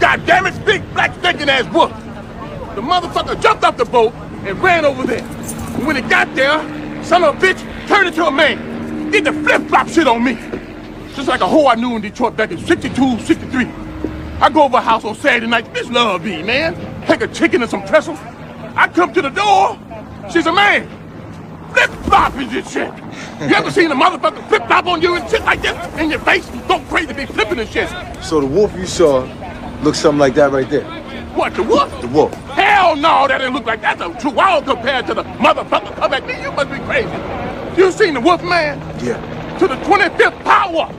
God damn it, big black stinking ass wolf. The motherfucker jumped off the boat and ran over there. And when he got there, son of a bitch turned into a man. Did the flip-flop shit on me. Just like a hoe I knew in Detroit back in 62, 63. I go over a house on Saturday night, bitch love man. Take a chicken and some pretzels. I come to the door, she's a man. Flip-flop is this shit. You ever seen a motherfucker flip-flop on you and shit like this? In your face? Go crazy, be flipping and shit. So the wolf you saw looks something like that right there. What, the wolf? The wolf. Hell no, that didn't look like that. That's a true wild compared to the motherfucker come at me. You must be crazy. You seen the wolf man? Yeah. To the 25th power.